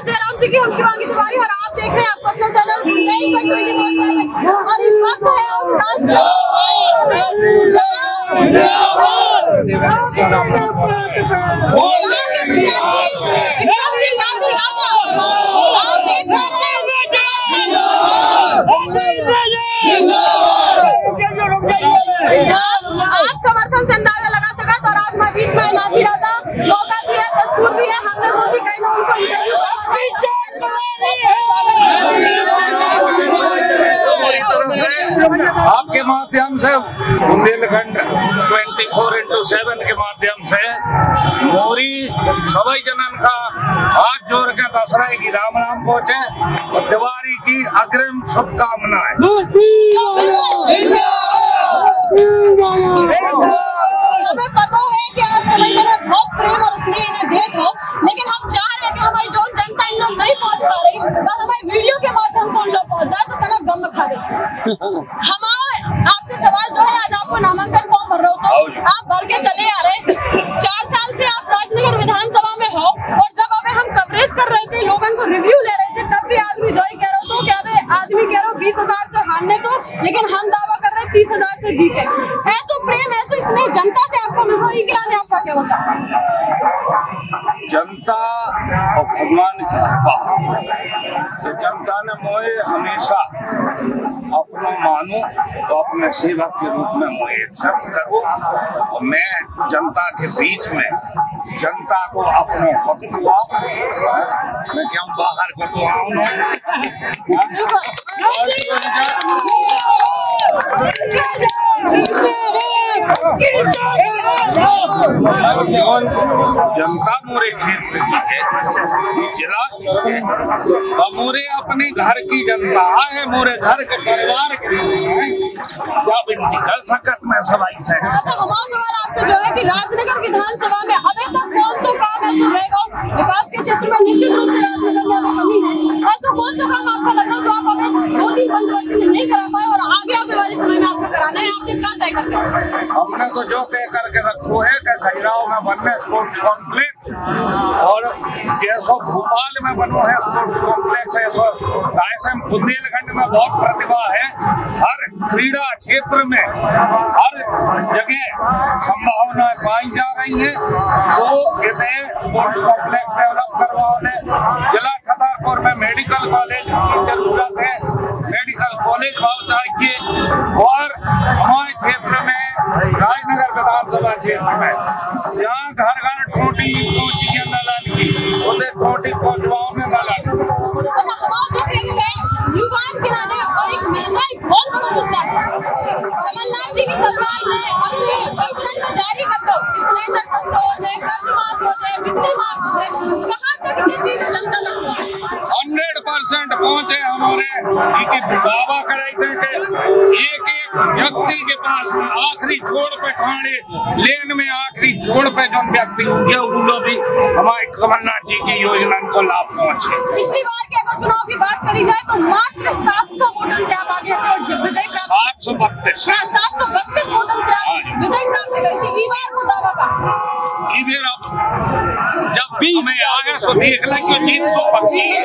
नमस्कार जयराम जी की हम शिवांगी तिवारी और आप देख रहे हैं आपका अपना चैनल नई पर 24/7 और इस वक्त है आप फ्रांस तो आज मैं बीच में नाती रहा था। मौका भी है दस्तूर भी है। हमने सोची कहीं ना उनको इंटरव्यू आपके माध्यम से बुंदेलखंड 24 फोर इंटू सेवन के माध्यम से मोरी सभी जनन का हाथ जोड़ के दसरा की राम राम पहुँचे और दिवाली की अग्रिम शुभकामनाएँ। लेकिन हम चाह रहे हैं कि हमारी जो जनता इन लोग नहीं पहुँच पा रही बस हमारी वीडियो के माध्यम से उन लोग पहुँच जाए तो तना गम खा गई हमारे आपसे सवाल जो है आज आपको नामांकन फॉर्म भर रहे हो तो आप भर के चले आ रहे चार साल से आप राजनगर विधानसभा में हो और जब अबे हम कवरेज कर रहे थे लोगों को रिव्यू ले रहे थे तब भी आदमी जो कह रहे हो तो क्या रहे आदमी कह रहे हो बीस हज़ार से हारने तो लेकिन हम दावा कर रहे हैं तीस हज़ार से जीते। ऐसो प्रेम ऐसो इसने जनता से आपको मिल रही आपका क्या बचा जनता और भगवान की कृपा कि जनता ने मोए हमेशा अपना मानो तो अपने सेवक के रूप में मोए एक्सेप्ट करो। और मैं जनता के बीच में जनता को अपनो खुद हुआ मैं क्या बाहर को तो आऊँ जनता मोरे क्षेत्र की है जिला की है। मोरे अपने घर की जनता है मोरे घर के परिवार के क्या विनती कर सकत मैं सबाई से? अच्छा हमारा सवाल आपसे जो है कि राजनगर विधानसभा में अभी तक कौन तो काम विकास के क्षेत्र में निश्चित रूप से राजनगर में कमी है। और तो कौन सा काम आपको लग रहा है जो आप हमें दो तीन पंचवर्षी में नहीं करा पाए और आगे आने वाले समय में आपको कराना है? आपने क्या तय करके हमने तो जो तय करके रखो है कि खजुराहो में बनने स्पोर्ट्स कॉम्प्लेक्स और जैसो भोपाल में बनो है स्पोर्ट्स कॉम्प्लेक्स ऐसो ऐसे बुंदेलखंड में बहुत प्रतिभा है। हर क्रीड़ा क्षेत्र में, हर जगह संभावनाएँ पाई जा रही है। तो इतने स्पोर्ट्स कॉम्प्लेक्स डेवलप करवाने जिला छतरपुर में मेडिकल कॉलेज जहाँ घर घर टोटी पहुँची है नलन की, उसे टोटी पहुंचवाओ में नलन। अच्छा है कमलनाथ जी की सरकार है अपने जारी कर दो। कर्ज माफ़ हो जाए, बिजली माफ़ हो जाए। हंड्रेड परसेंट पहुँचे हमारे। दावा कराई थे कि एक एक व्यक्ति के पास में आखिरी छोड़ पे ठाणे लेन में आखिरी छोड़ पे जो व्यक्ति होंगे वो लोग भी हमारे कमलनाथ जी की योजना को लाभ पहुँचे। पिछली बार के अगर चुनाव की बात करी जाए तो मात्र सात सौ वोटों से आप आगे थे और विजय सात सौ बत्तीस। सात सौ बत्तीस वोटों से विजय प्राप्त थी। बार को दावा का जब भी मैं आगे तो लें कि जीत तो पक्की है।